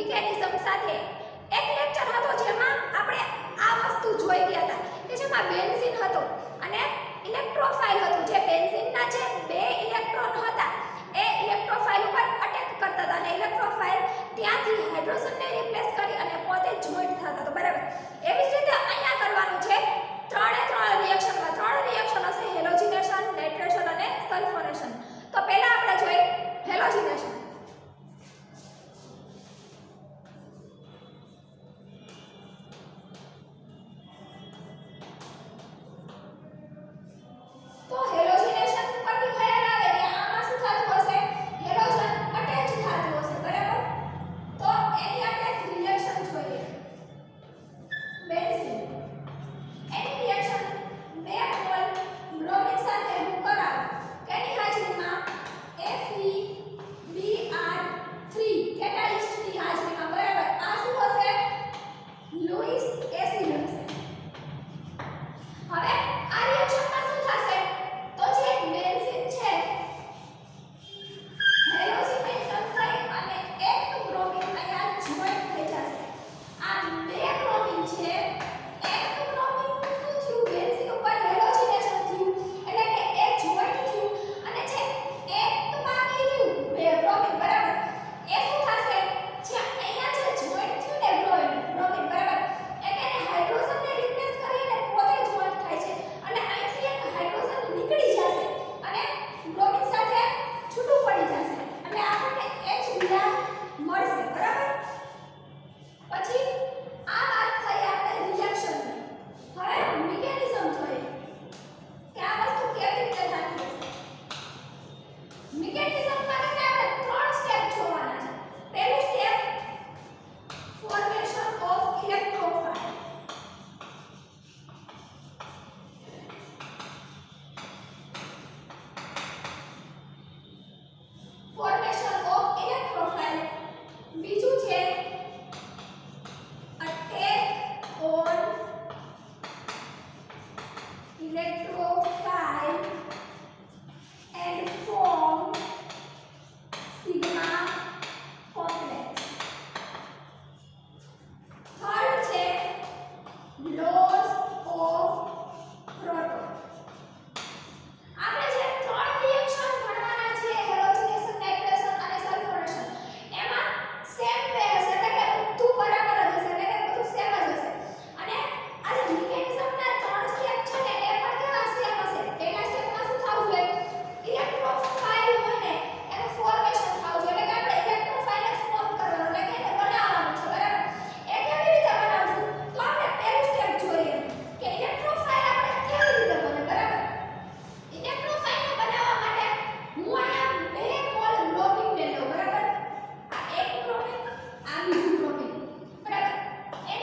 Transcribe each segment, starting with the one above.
Mechanism સાથે It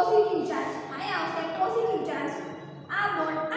positive charge અહીંયા આવશે પોઝિટિવ ચાર્જ આ બોન્ડ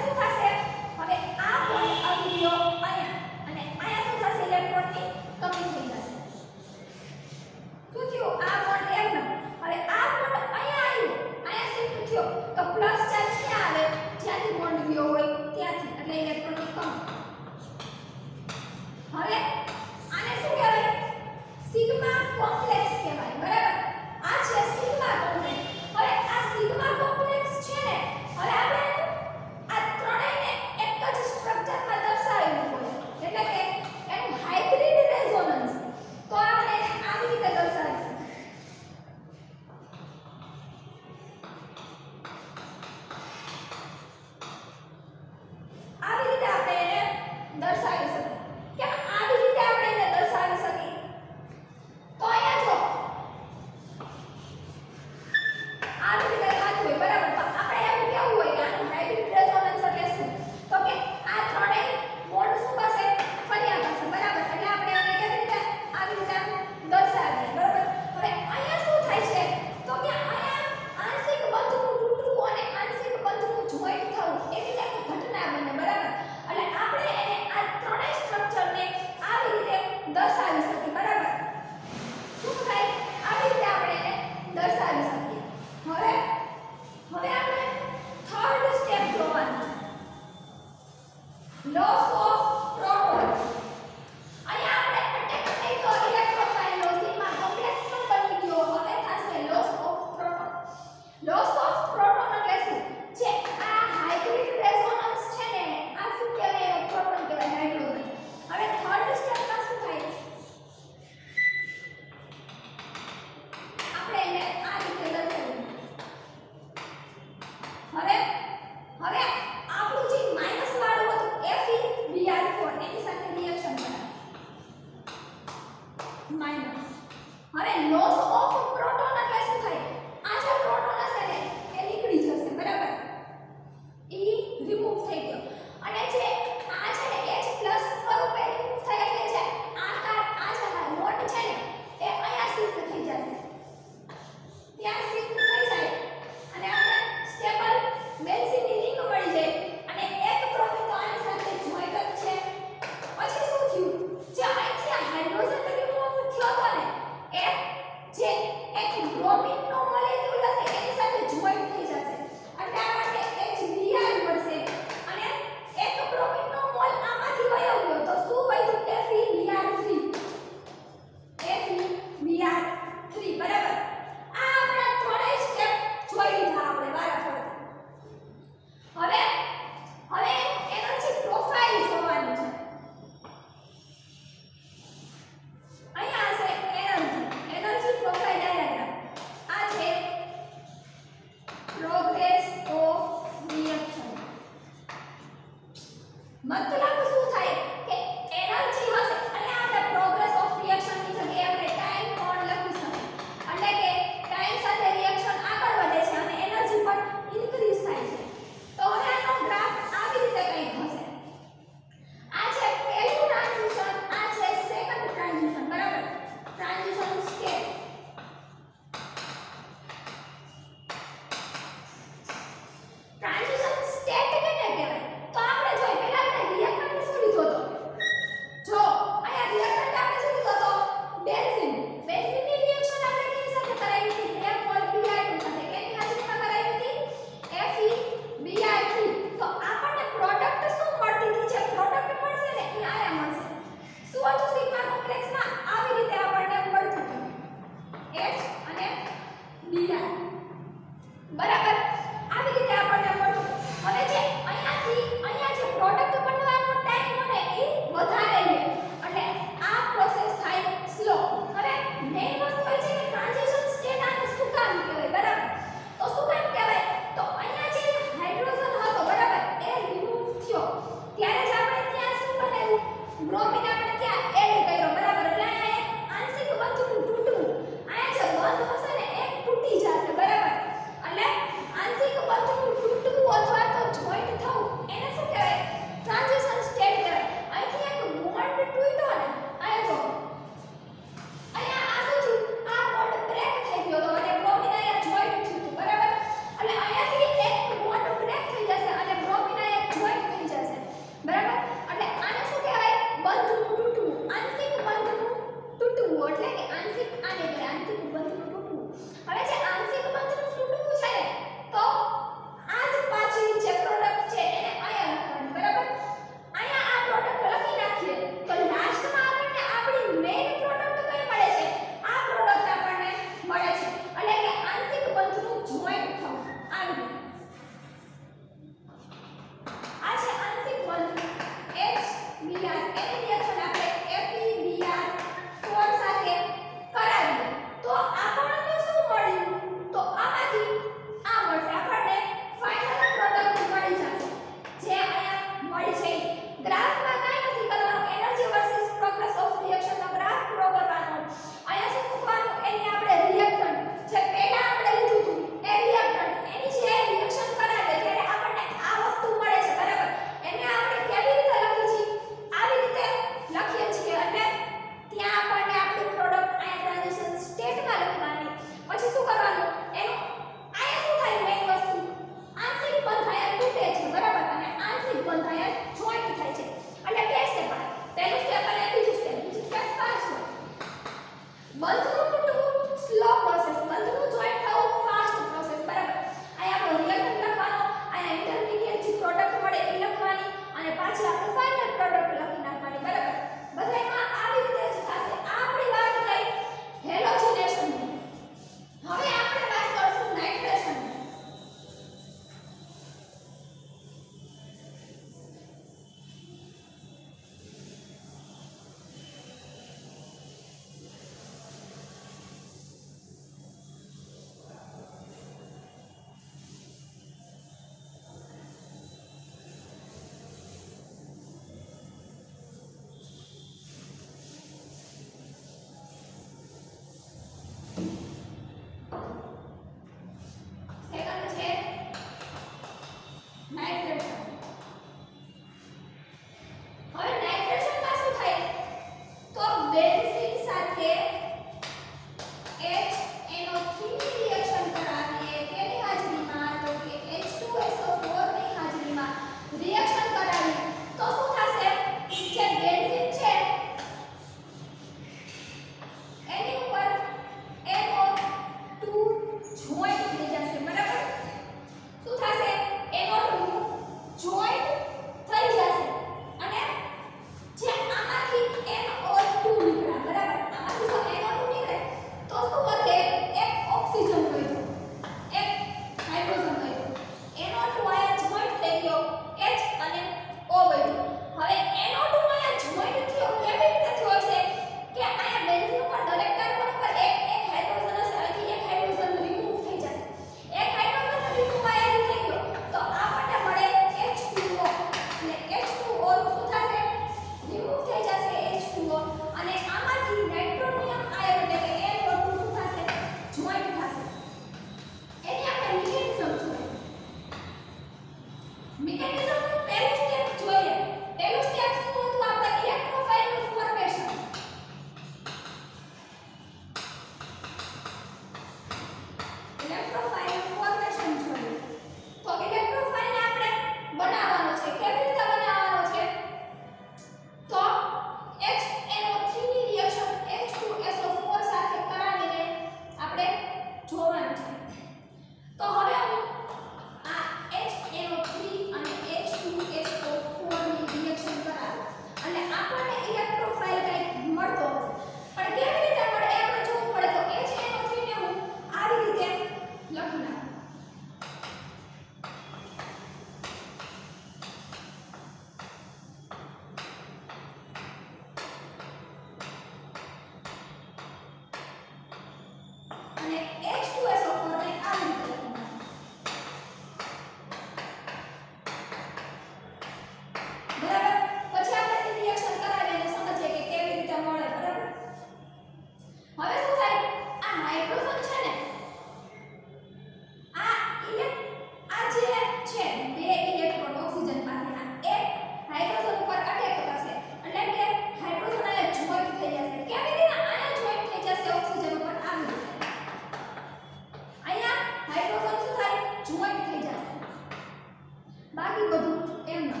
બધું એમ ન.